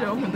对我们